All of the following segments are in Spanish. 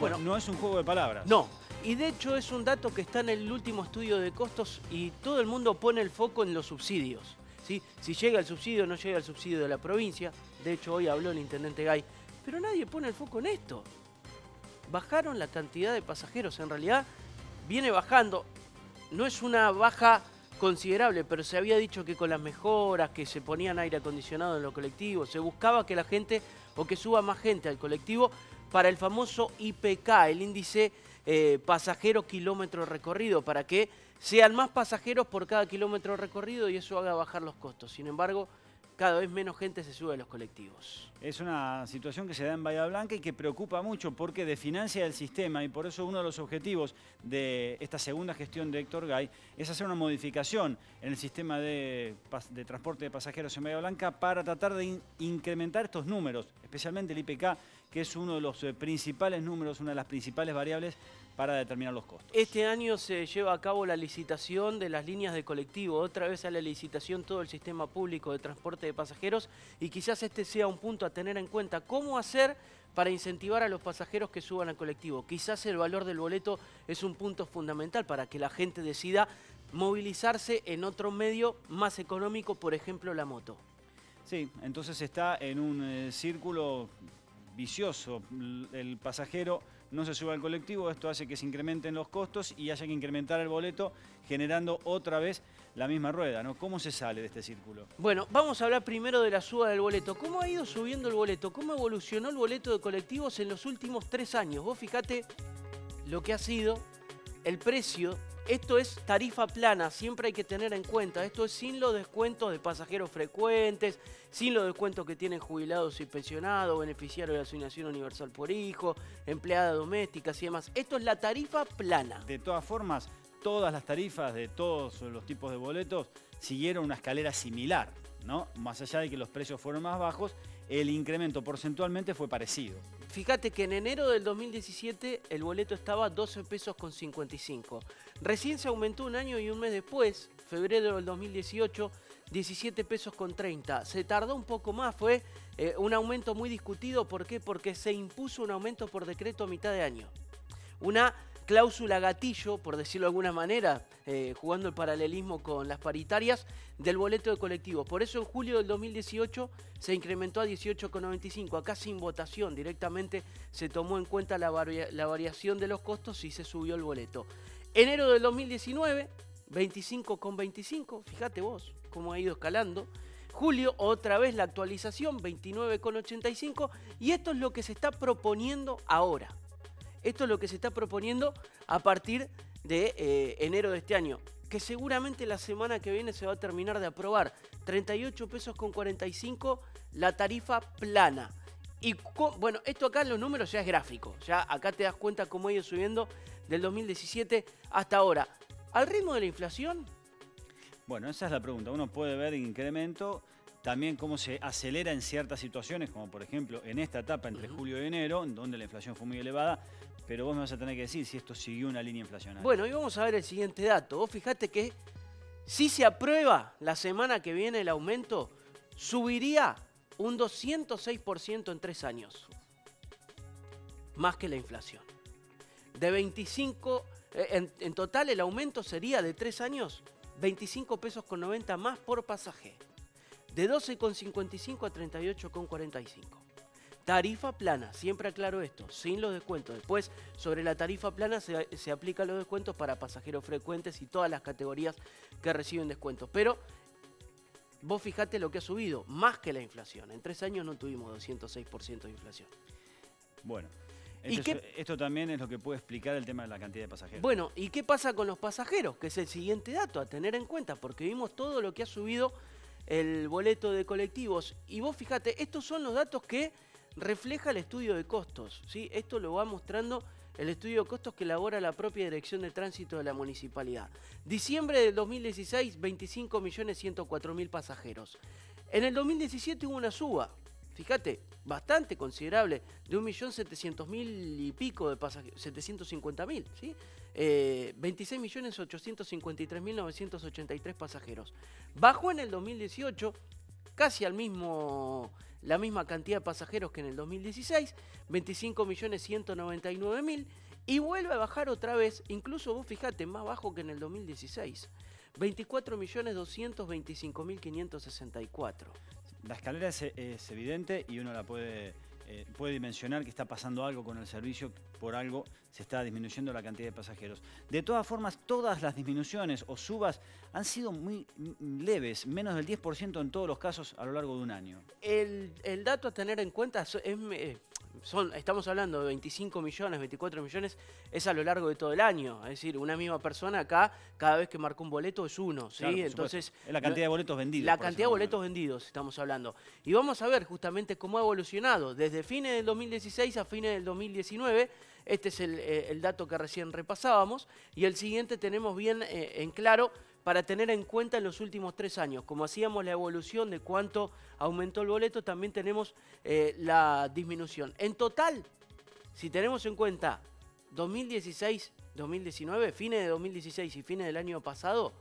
Bueno, no es un juego de palabras. No, y de hecho es un dato que está en el último estudio de costos y todo el mundo pone el foco en los subsidios. ¿sí? Si llega el subsidio no llega el subsidio de la provincia, de hecho hoy habló el intendente Gay, pero nadie pone el foco en esto. Bajaron la cantidad de pasajeros, en realidad viene bajando, no es una baja considerable, pero se había dicho que con las mejoras, que se ponían aire acondicionado en los colectivos, se buscaba que la gente o que suba más gente al colectivo para el famoso IPK, el índice eh, pasajero kilómetro recorrido, para que sean más pasajeros por cada kilómetro recorrido y eso haga bajar los costos. Sin embargo, cada vez menos gente se sube a los colectivos. Es una situación que se da en Bahía Blanca y que preocupa mucho porque desfinancia el sistema y por eso uno de los objetivos de esta segunda gestión de Héctor Gay es hacer una modificación en el sistema de, transporte de pasajeros en Bahía Blanca para tratar de incrementar estos números, especialmente el IPK, que es uno de los eh, principales números, una de las principales variables para determinar los costos. Este año se lleva a cabo la licitación de las líneas de colectivo, otra vez a la licitación todo el sistema público de transporte de pasajeros y quizás este sea un punto a tener en cuenta. ¿Cómo hacer para incentivar a los pasajeros que suban al colectivo? Quizás el valor del boleto es un punto fundamental para que la gente decida movilizarse en otro medio más económico, por ejemplo la moto. Sí, entonces está en un eh, círculo vicioso. El pasajero no se suba al colectivo, esto hace que se incrementen los costos y haya que incrementar el boleto generando otra vez la misma rueda, ¿no? ¿Cómo se sale de este círculo? Bueno, vamos a hablar primero de la suba del boleto. ¿Cómo ha ido subiendo el boleto? ¿Cómo evolucionó el boleto de colectivos en los últimos tres años? Vos fíjate lo que ha sido el precio esto es tarifa plana, siempre hay que tener en cuenta. Esto es sin los descuentos de pasajeros frecuentes, sin los descuentos que tienen jubilados y pensionados, beneficiarios de asignación universal por hijo, empleadas domésticas y demás. Esto es la tarifa plana. De todas formas, todas las tarifas de todos los tipos de boletos siguieron una escalera similar, ¿no? Más allá de que los precios fueron más bajos, el incremento porcentualmente fue parecido. Fíjate que en enero del 2017 el boleto estaba 12 pesos con 55. Recién se aumentó un año y un mes después, febrero del 2018, 17 pesos con 30. Se tardó un poco más, fue eh, un aumento muy discutido. ¿Por qué? Porque se impuso un aumento por decreto a mitad de año. Una cláusula gatillo, por decirlo de alguna manera, eh, jugando el paralelismo con las paritarias, del boleto de colectivo. Por eso en julio del 2018 se incrementó a 18,95. Acá sin votación, directamente se tomó en cuenta la, la variación de los costos y se subió el boleto. Enero del 2019, 25,25. Fíjate vos cómo ha ido escalando. Julio, otra vez la actualización, 29,85. Y esto es lo que se está proponiendo ahora. Esto es lo que se está proponiendo a partir de eh, enero de este año, que seguramente la semana que viene se va a terminar de aprobar. 38 pesos con 45 la tarifa plana. Y bueno, esto acá en los números ya es gráfico, ya acá te das cuenta cómo ha ido subiendo del 2017 hasta ahora. ¿Al ritmo de la inflación? Bueno, esa es la pregunta. Uno puede ver incremento, también cómo se acelera en ciertas situaciones, como por ejemplo en esta etapa entre julio y enero, donde la inflación fue muy elevada, pero vos me vas a tener que decir si esto siguió una línea inflacionaria. Bueno, y vamos a ver el siguiente dato. Vos fijate que si se aprueba la semana que viene el aumento, subiría un 206% en tres años. Más que la inflación. De 25, eh, en, en, total el aumento sería de tres años 25 pesos con 90 más por pasaje. De 12,55 a 38,45. Tarifa plana, siempre aclaro esto, sin los descuentos. Después, sobre la tarifa plana se, se aplican los descuentos para pasajeros frecuentes y todas las categorías que reciben descuentos. Pero vos fijate lo que ha subido, más que la inflación. En tres años no tuvimos 206% de inflación. Bueno, esto, esto, también es lo que puede explicar el tema de la cantidad de pasajeros. Bueno, ¿y qué pasa con los pasajeros? Que es el siguiente dato a tener en cuenta, porque vimos todo lo que ha subido el boleto de colectivos. Y vos fíjate, estos son los datos que refleja el estudio de costos. ¿sí? Esto lo va mostrando el estudio de costos que elabora la propia Dirección de Tránsito de la Municipalidad. Diciembre del 2016, 25.104.000 pasajeros. En el 2017 hubo una suba, fíjate, bastante considerable, de 1.700.000 y pico de pasajeros, 750.000, ¿sí? Eh, 26.853.983 pasajeros. Bajó en el 2018 casi al mismo, la misma cantidad de pasajeros que en el 2016, 25.199.000, y vuelve a bajar otra vez, incluso vos fijate, más bajo que en el 2016. 24.225.564. La escalera es, es evidente y uno la puede eh, puede dimensionar que está pasando algo con el servicio, por algo se está disminuyendo la cantidad de pasajeros. De todas formas, todas las disminuciones o subas han sido muy leves, menos del 10% en todos los casos a lo largo de un año. El, dato a tener en cuenta es, son, estamos hablando de 25 millones, 24 millones, es a lo largo de todo el año. Es decir, una misma persona acá, cada vez que marca un boleto es uno. ¿sí? Entonces, es la cantidad de boletos vendidos. La cantidad de boletos vendidos, estamos hablando. Y vamos a ver justamente cómo ha evolucionado desde fines del 2016 a fines del 2019. Este es el, eh, dato que recién repasábamos. Y el siguiente tenemos bien eh, en claro para tener en cuenta en los últimos tres años. Como hacíamos la evolución de cuánto aumentó el boleto, también tenemos eh, la disminución. En total, si tenemos en cuenta 2016, 2019, fines de 2016 y fines del año pasado,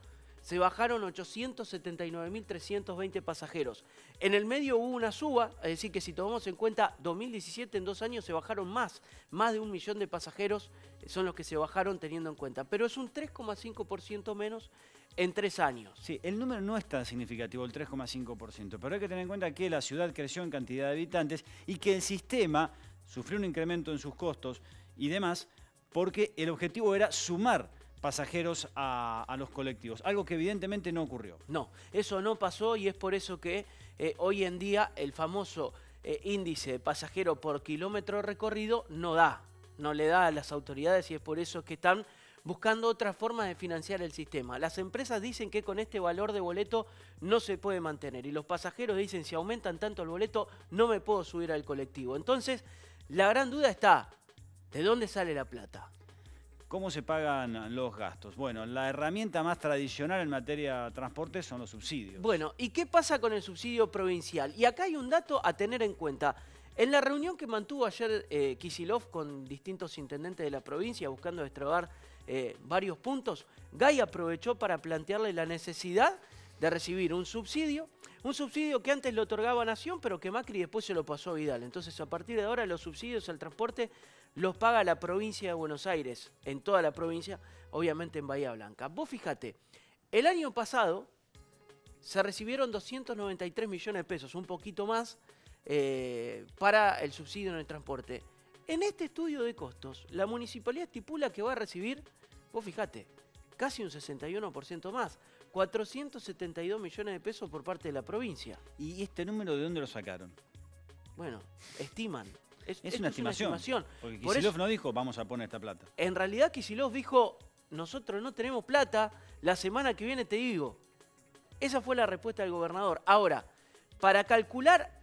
se bajaron 879.320 pasajeros. En el medio hubo una suba, es decir, que si tomamos en cuenta 2017, en dos años se bajaron más, más de un millón de pasajeros son los que se bajaron teniendo en cuenta, pero es un 3,5% menos en tres años. Sí, el número no es tan significativo, el 3,5%, pero hay que tener en cuenta que la ciudad creció en cantidad de habitantes y que el sistema sufrió un incremento en sus costos y demás, porque el objetivo era sumar pasajeros a, los colectivos, algo que evidentemente no ocurrió. No, eso no pasó y es por eso que eh, hoy en día el famoso eh, índice de pasajero por kilómetro recorrido no da, no le da a las autoridades y es por eso que están buscando otra forma de financiar el sistema. Las empresas dicen que con este valor de boleto no se puede mantener y los pasajeros dicen si aumentan tanto el boleto no me puedo subir al colectivo. Entonces, la gran duda está, ¿de dónde sale la plata? ¿Cómo se pagan los gastos? Bueno, la herramienta más tradicional en materia de transporte son los subsidios. Bueno, ¿y qué pasa con el subsidio provincial? Y acá hay un dato a tener en cuenta. En la reunión que mantuvo ayer eh, Kisilov con distintos intendentes de la provincia buscando destrabar eh, varios puntos, Gay aprovechó para plantearle la necesidad de recibir un subsidio, un subsidio que antes le otorgaba Nación, pero que Macri después se lo pasó a Vidal. Entonces, a partir de ahora, los subsidios al transporte los paga la provincia de Buenos Aires, en toda la provincia, obviamente en Bahía Blanca. Vos fíjate, el año pasado se recibieron 293 millones de pesos, un poquito más, eh, para el subsidio en el transporte. En este estudio de costos, la municipalidad estipula que va a recibir, vos fíjate, casi un 61% más, 472 millones de pesos por parte de la provincia. ¿Y este número de dónde lo sacaron? Bueno, estiman. Es, una, estimación, Porque Kisilov no dijo, vamos a poner esta plata. En realidad Kisilov dijo, nosotros no tenemos plata, la semana que viene te digo. Esa fue la respuesta del gobernador. Ahora, para calcular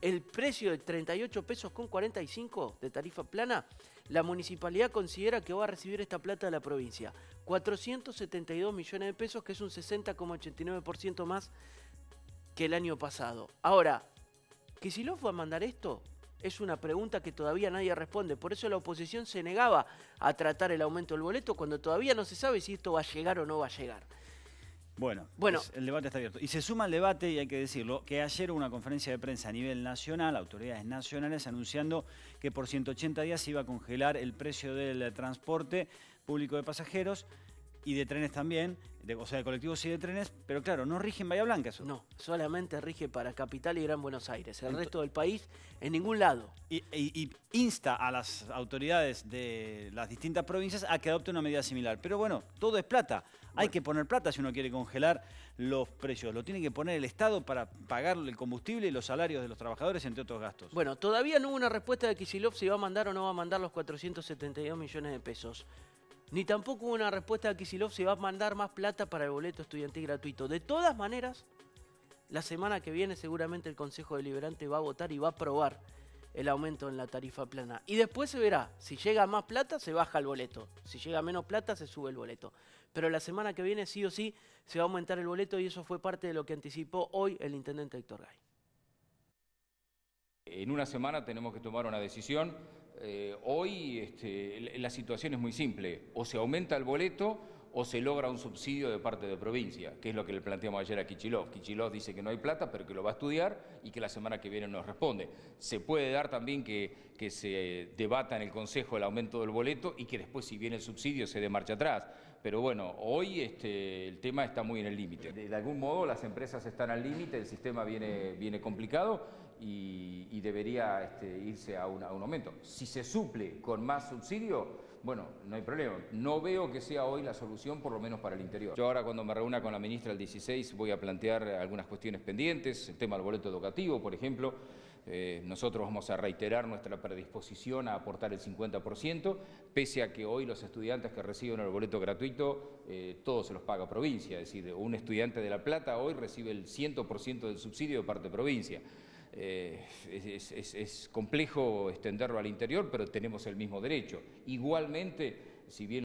el precio de 38 pesos con 45 de tarifa plana, la municipalidad considera que va a recibir esta plata de la provincia. 472 millones de pesos, que es un 60,89% más que el año pasado. Ahora, ¿Kisilov va a mandar esto? Es una pregunta que todavía nadie responde. Por eso la oposición se negaba a tratar el aumento del boleto cuando todavía no se sabe si esto va a llegar o no va a llegar. Bueno, bueno el debate está abierto. Y se suma al debate, y hay que decirlo, que ayer hubo una conferencia de prensa a nivel nacional, autoridades nacionales, anunciando que por 180 días se iba a congelar el precio del transporte público de pasajeros y de trenes también, o sea, de colectivos y de trenes, pero claro, no rige en Bahía Blanca eso. No, solamente rige para Capital y Gran Buenos Aires. El resto del país, en ningún lado. Y, insta a las autoridades de las distintas provincias a que adopten una medida similar. Pero bueno, todo es plata. Hay que poner plata si uno quiere congelar los precios. Lo tiene que poner el Estado para pagar el combustible y los salarios de los trabajadores, entre otros gastos. Bueno, todavía no hubo una respuesta de Kisilov si va a mandar o no va a mandar los 472 millones de pesos. Ni tampoco hubo una respuesta de Kisilov si va a mandar más plata para el boleto estudiantil gratuito. De todas maneras, la semana que viene seguramente el Consejo Deliberante va a votar y va a aprobar el aumento en la tarifa plana. Y después se verá, si llega más plata se baja el boleto, si llega menos plata se sube el boleto. Pero la semana que viene sí o sí se va a aumentar el boleto y eso fue parte de lo que anticipó hoy el intendente Héctor Gay. En una semana tenemos que tomar una decisión eh, hoy este, la situación es muy simple, o se aumenta el boleto o se logra un subsidio de parte de provincia, que es lo que le planteamos ayer a Kichilov. Kichilov dice que no hay plata, pero que lo va a estudiar y que la semana que viene nos responde. Se puede dar también que, que se debata en el Consejo el aumento del boleto y que después, si viene el subsidio, se dé marcha atrás. Pero bueno, hoy este, el tema está muy en el límite. De, algún modo las empresas están al límite, el sistema viene, viene complicado y, y debería este, irse a un, a un aumento. Si se suple con más subsidio, bueno, no hay problema. No veo que sea hoy la solución, por lo menos para el interior. Yo ahora cuando me reúna con la ministra el 16 voy a plantear algunas cuestiones pendientes, el tema del boleto educativo, por ejemplo. Eh, nosotros vamos a reiterar nuestra predisposición a aportar el 50%, pese a que hoy los estudiantes que reciben el boleto gratuito, eh, todo se los paga provincia. Es decir, un estudiante de La Plata hoy recibe el 100% del subsidio de parte de provincia. Eh, es, es, complejo extenderlo al interior, pero tenemos el mismo derecho. Igualmente, si bien